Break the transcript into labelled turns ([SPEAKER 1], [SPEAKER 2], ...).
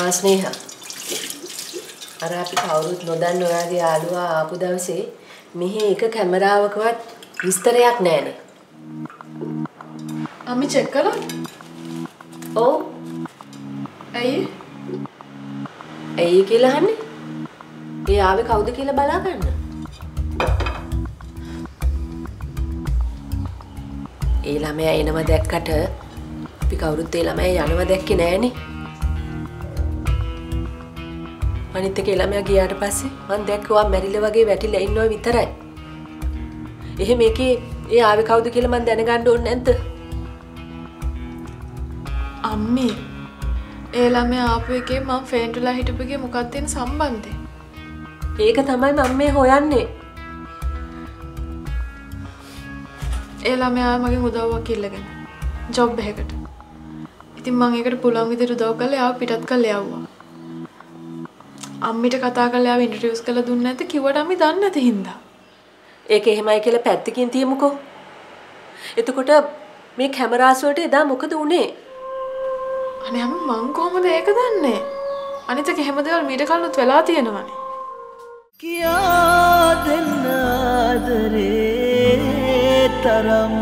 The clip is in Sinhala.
[SPEAKER 1] ආස්නේහ අර අපි කවුරුත් නොදන්න ඔයාගේ යාළුවා ආපු දවසේ මෙහි එක කැමරාවකවත් විස්තරයක් නැහැනේ.
[SPEAKER 2] අම්මි චෙක් කළා?
[SPEAKER 1] ඔව්
[SPEAKER 2] ඇයි?
[SPEAKER 1] ඇයි කියලා අහන්නේ? ඒ ආවේ කවුද කියලා බලා ගන්න. ඒ ළමයා එනවා දැක්කට අපි කවුරුත් ඒ ළමයා යනවා දැක්කේ නෑනේ. අනිත් එක ළමයා ගියාට පස්සේ මං දැක්කවා මැරිලා වගේ වැටිලා ඉන්නවා විතරයි. එහෙම එකේ ඒ ආවේ කවුද කියලා මං දැනගන්න ඕනේ නැද්ද?
[SPEAKER 2] අම්මි ඒ ළමයා ආපු එකේ මම ෆේන්ට් වෙලා හිටපු එකේ මොකක්ද තියෙන සම්බන්ධය?
[SPEAKER 1] ඒක තමයි මම මේ හොයන්නේ.
[SPEAKER 2] ඒ ළමයා මගෙන් උදව්වක් ඉල්ලගෙන ජොබ් එකකට. ඉතින් මම ඒකට පුළුවන් විදිහට උදව් කරලා එයාව පිටත් කරලා යවුවා. අම්මිට කතා කරලා එයාව ඉන්ට්‍රොඩියුස් කරලා දුන්නේ නැති කිව්වට අම්මි දන්නේ නැති හින්දා.
[SPEAKER 1] ඒක එහෙමයි කියලා පැත්තකින් තියමුකෝ. එතකොට මේ කැමරාස් වලට එදා මොකද වුනේ?
[SPEAKER 2] අනේ අම්ම මං කොහොමද ඒක දන්නේ? අනිත් එක එහෙම දේවල් මීට කලිනුත් වෙලා තියෙනවනේ.
[SPEAKER 3] කියා දෙන්න ආදරේ තරම්